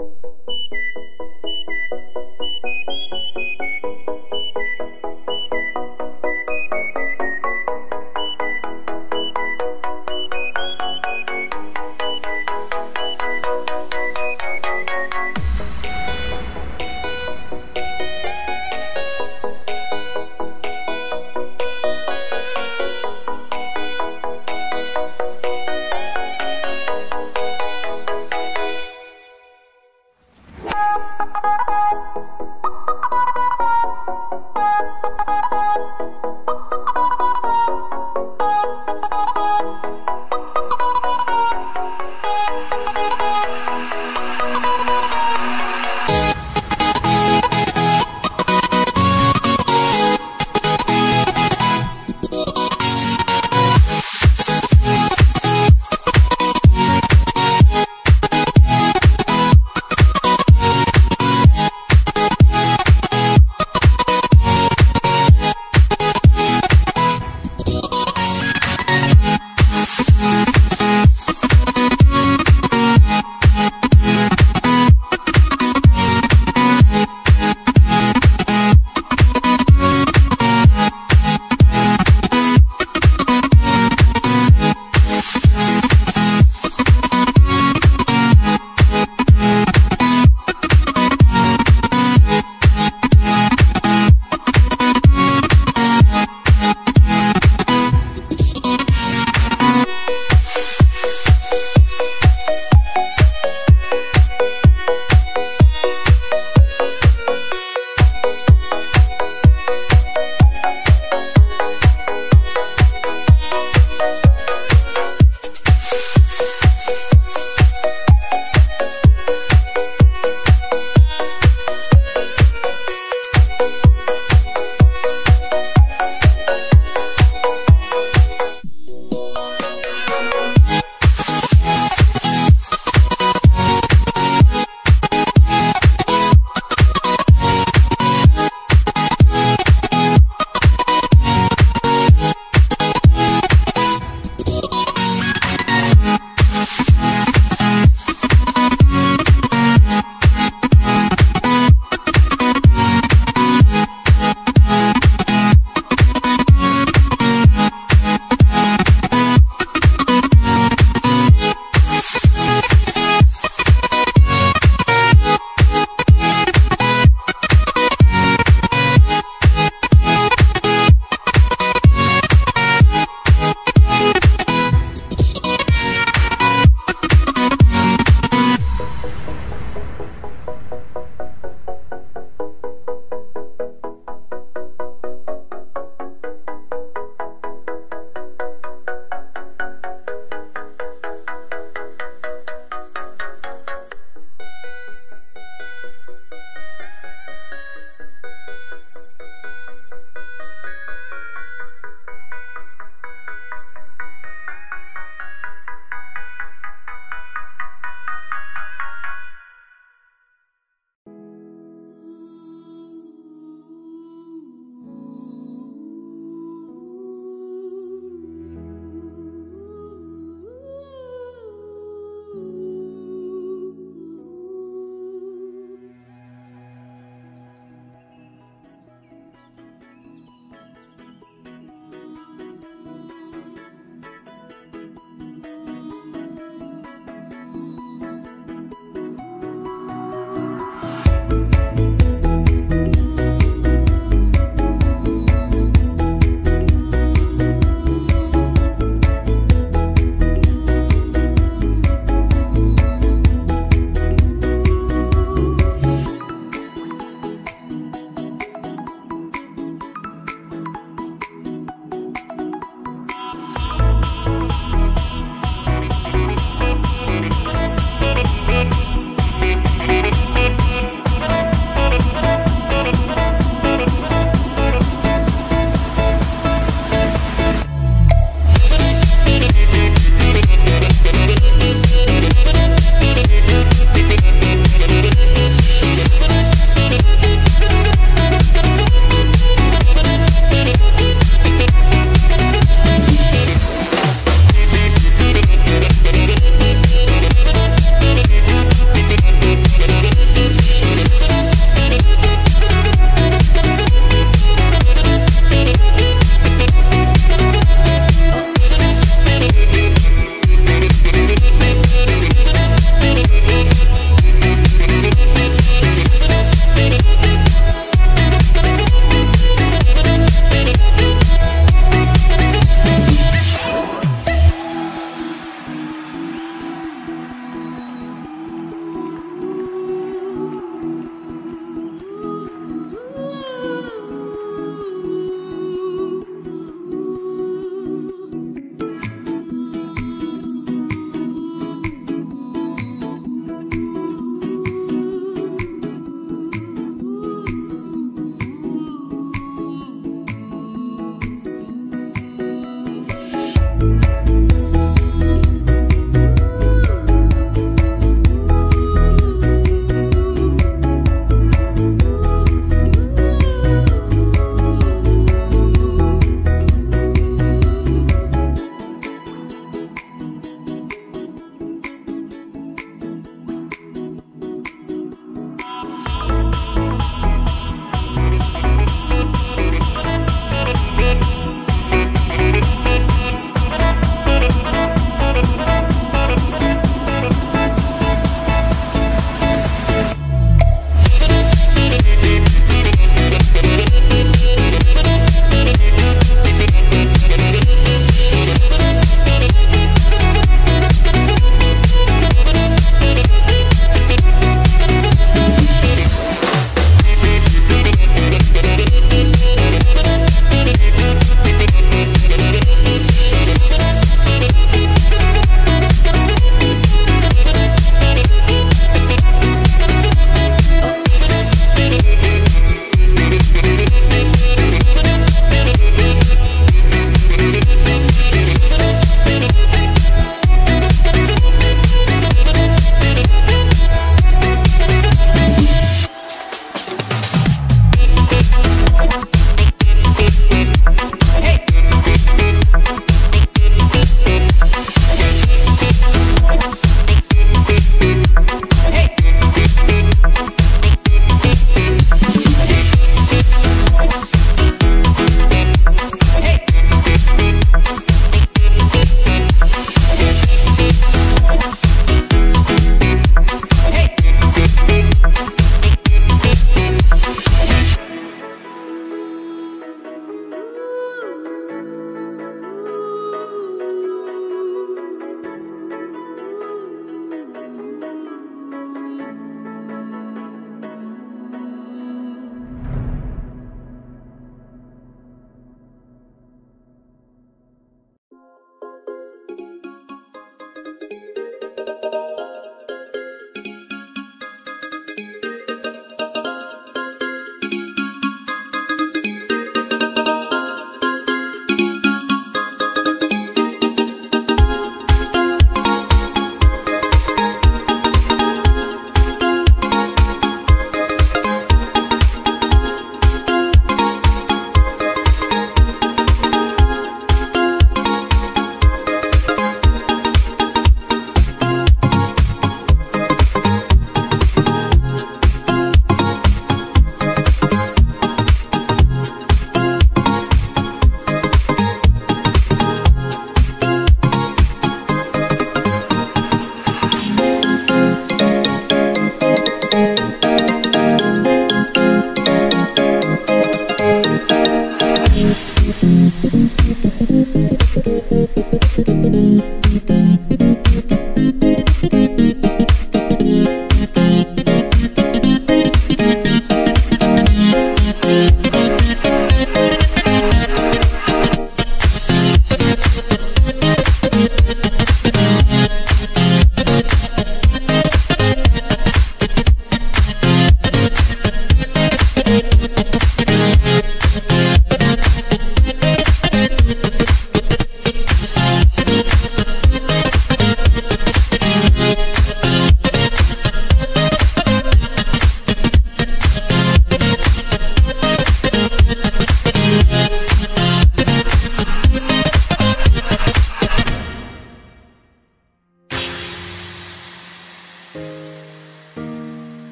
you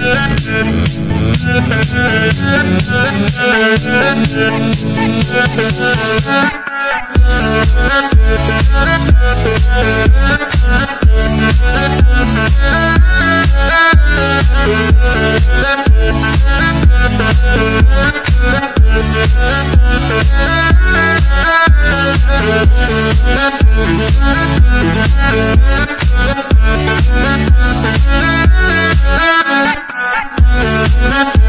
Thank Yeah.